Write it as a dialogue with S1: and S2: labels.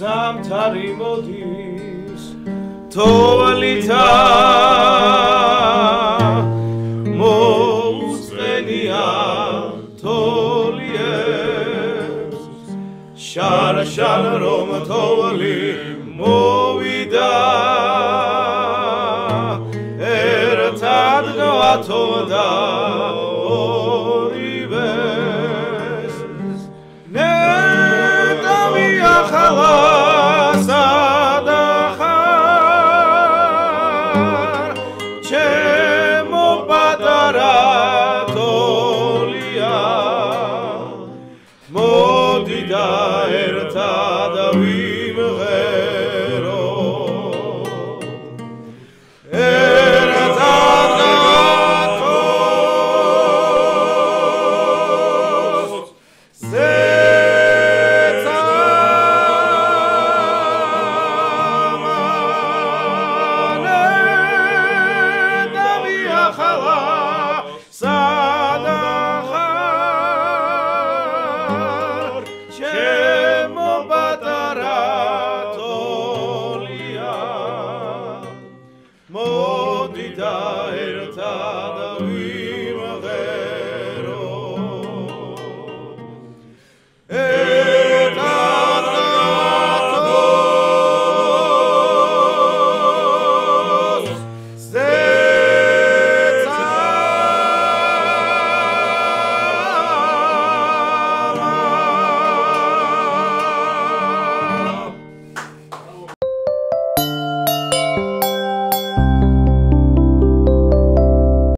S1: თარი მოდის თოვალითა მოუწენია თოლიებს. შარშან რომ თოვალი მოვიდა ერთად გავათოვდა Odida erta da vimre Toirota.